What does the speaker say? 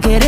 to get